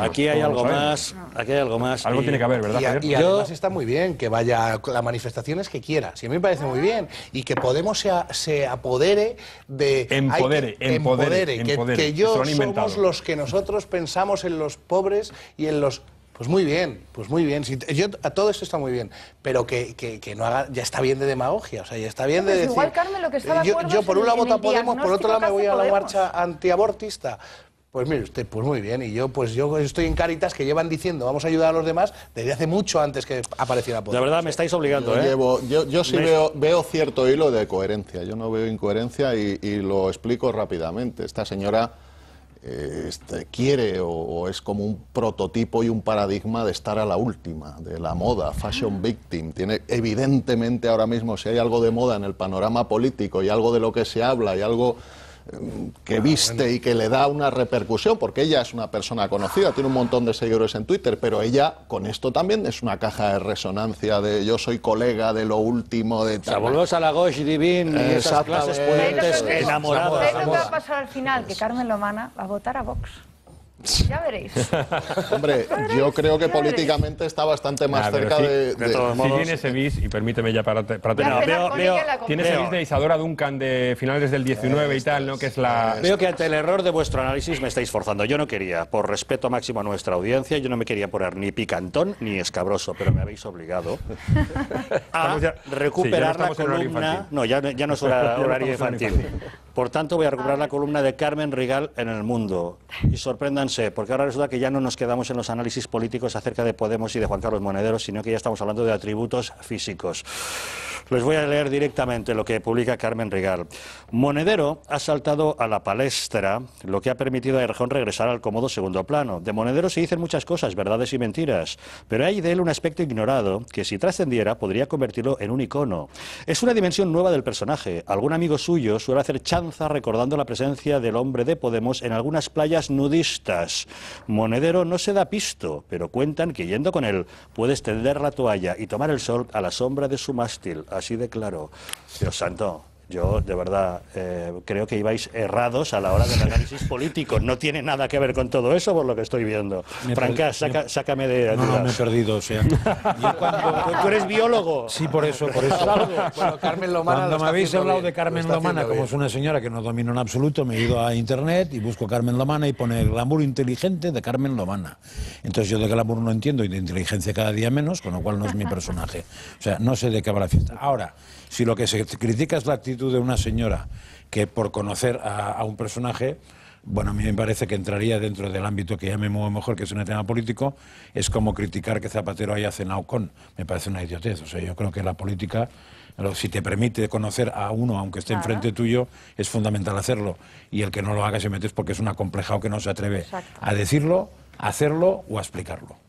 Aquí hay algo más, aquí hay algo más. Algo y- tiene que haber, ¿verdad, Y, a- Javier? y además está muy bien que vaya a las manifestaciones que quiera. Sí, a mí me parece muy bien. Y que Podemos se, a- se apodere de... hay que- Empodere, empodere, que, empodere. que yo inventado. somos los que nosotros pensamos en los pobres y en los... Pues muy bien, pues muy bien. Si- yo, a todo esto está muy bien, pero que, que- que no haga, ya está bien de demagogia, o sea, ya está bien de Pues decir. igual, Carmen, lo que está de yo, acuerdo yo es por un lado voto a Podemos, por otro lado me voy a la marcha antiabortista. Pues mire usted, pues muy bien. Y yo, pues yo estoy en Caritas que llevan diciendo vamos a ayudar a los demás desde hace mucho antes que apareciera De Podemos. verdad, me estáis obligando, Yo, ¿eh? llevo- yo, yo sí Me- veo, veo cierto hilo de coherencia. Yo no veo incoherencia y, y lo explico rápidamente. Esta señora eh, este, quiere o, o es como un prototipo y un paradigma de estar a la última, de la moda, fashion victim. Tiene evidentemente ahora mismo, si hay algo de moda en el panorama político y algo de lo que se habla y algo que viste y que le da una repercusión, porque ella es una persona conocida, tiene un montón de seguidores en Twitter, pero ella con esto también es una caja de resonancia de yo soy colega de lo último de O sea, tal. volvemos a la Gauche Divine y esas enamoradas. ¿Sabéis lo que va a pasar al final? Que Carmen Lomana va a votar a Vox. Ya veréis. Hombre, yo creo que políticamente está bastante más Nah, cerca sí, de... de de- todos Si modos- tiene ese bis, y permíteme ya para, para terminar. veo- veo- ella en la Tiene comida. ese bis de Isadora Duncan de finales del 19 y tal, ¿no? Que es la... Veo que ante el error de vuestro análisis me estáis forzando. Yo no quería, por respeto máximo a nuestra audiencia, yo no me quería poner ni picantón ni escabroso, pero me habéis obligado a ya- recuperar sí, ya no la columna. infantil. No, ya, no- ya no es Ya horario infantil. Por tanto, voy a recuperar la columna de Carmen Rigal en el mundo. Y sorpréndanse, porque ahora resulta que ya no nos quedamos en los análisis políticos acerca de Podemos y de Juan Carlos Monedero, sino que ya estamos hablando de atributos físicos. Les voy a leer directamente lo que publica Carmen Rigal. Monedero ha saltado a la palestra, lo que ha permitido a Erjón regresar al cómodo segundo plano. De Monedero se dicen muchas cosas, verdades y mentiras, pero hay de él un aspecto ignorado que si trascendiera podría convertirlo en un icono. Es una dimensión nueva del personaje. Algún amigo suyo suele hacer chanza recordando la presencia del hombre de Podemos en algunas playas nudistas. Monedero no se da pisto, pero cuentan que yendo con él puedes tender la toalla y tomar el sol a la sombra de su mástil. Así de claro. Dios santo. Yo, de verdad, eh, creo que ibais errados a la hora del análisis político. No tiene nada que ver con todo eso, por lo que estoy viendo. Me Franca, saca- me- sácame de No, no, me he perdido, o sea. Yo cuando- Tú- eres biólogo. Sí, por eso, por eso. Bueno, Carmen Lomana lo Cuando me habéis hablado bien, de Carmen Lomana, como bien. es una señora que no domino en absoluto, me he ido a internet y busco Carmen Lomana y pone glamour inteligente de Carmen Lomana. Entonces yo de glamour no entiendo y de inteligencia cada día menos, con lo cual no es mi personaje. O sea, no sé de qué va la fiesta. Ahora, si lo que se critica es la actitud de una señora que por conocer a, a un personaje bueno, a mí me parece que entraría dentro del ámbito que ya me muevo mejor, que es un tema político, es como criticar que Zapatero haya cenado con. Me parece una idiotez. O sea, yo creo que la política, si te permite conocer a uno, aunque esté enfrente tuyo, es fundamental hacerlo. Y el que no lo haga se mete es porque es un acomplejado que no se atreve Exacto. a decirlo, a hacerlo o a explicarlo.